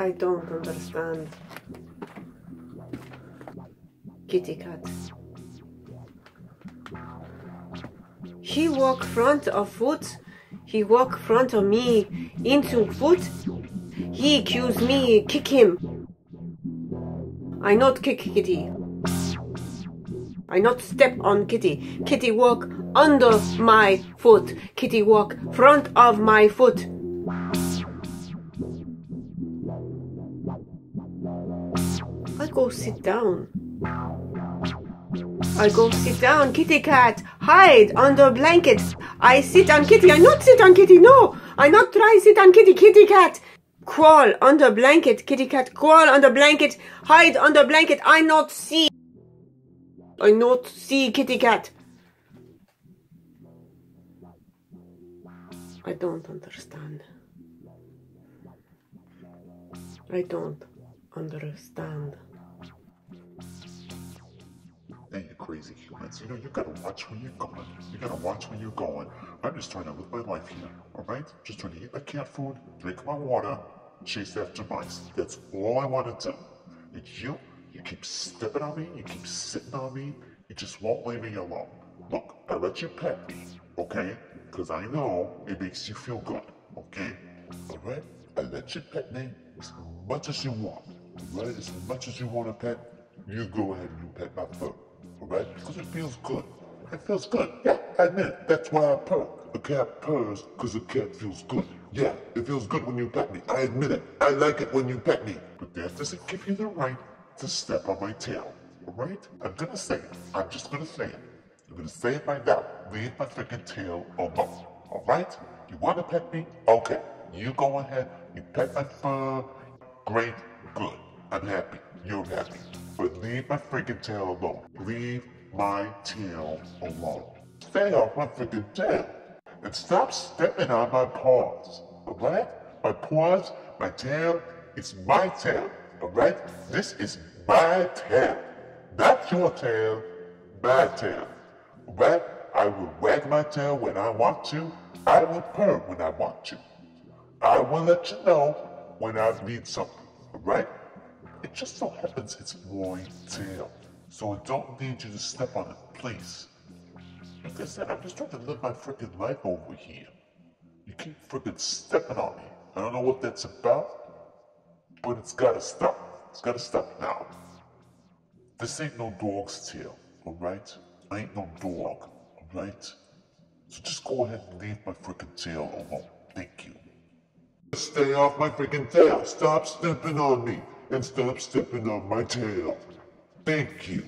I don't understand. Kitty cat. He walk front of foot. He walk front of me into foot. He accuse me kick him. I not kick kitty. I not step on kitty. Kitty walk under my foot. Kitty walk front of my foot. I go sit down. I go sit down, kitty cat. Hide under blanket. I sit on kitty. I not sit on kitty. No, I not try sit on kitty. Kitty cat. Crawl under blanket. Kitty cat. Crawl under blanket. Hide under blanket. I not see. I not see kitty cat. I don't understand. I don't understand. Hey, you crazy humans. You know, you gotta watch where you're going. You gotta watch where you're going. I'm just trying to live my life here, alright? Just trying to eat my cat food, drink my water, chase after mice. That's all I wanna do. And you, you keep stepping on me, you keep sitting on me, you just won't leave me alone. Look, I let you pet me, okay? Because I know it makes you feel good, okay? Alright? I let you pet me as much as you want. Alright? As much as you want to pet, you go ahead and you pet my fur. Alright? Because it feels good. It feels good. Yeah, I admit it. That's why I purr. A cat purrs because a cat feels good. Yeah, it feels good when you pet me. I admit it. I like it when you pet me. But that doesn't give you the right to step on my tail. Alright? I'm gonna say it. I'm just gonna say it. I'm gonna say it right now. Leave my freaking tail alone. Alright? You wanna pet me? Okay. You go ahead. You pet my fur. Great. Good. I'm happy. You're happy. But leave my freaking tail alone. Leave my tail alone. Stay off my freaking tail. And stop stepping on my paws. Alright? My paws, my tail, it's my tail. Alright? This is my tail. Not your tail, my tail. Alright? I will wag my tail when I want to. I will purr when I want to. I will let you know when I need something. Alright? It just so happens it's my tail. So I don't need you to step on it, please. Said, I'm just trying to live my freaking life over here. You keep freaking stepping on me. I don't know what that's about, but it's gotta stop. It's gotta stop now. This ain't no dog's tail, alright? I ain't no dog, alright? So just go ahead and leave my freaking tail alone. Thank you. Stay off my freaking tail. Stop stepping on me and stop stepping on my tail. Thank you.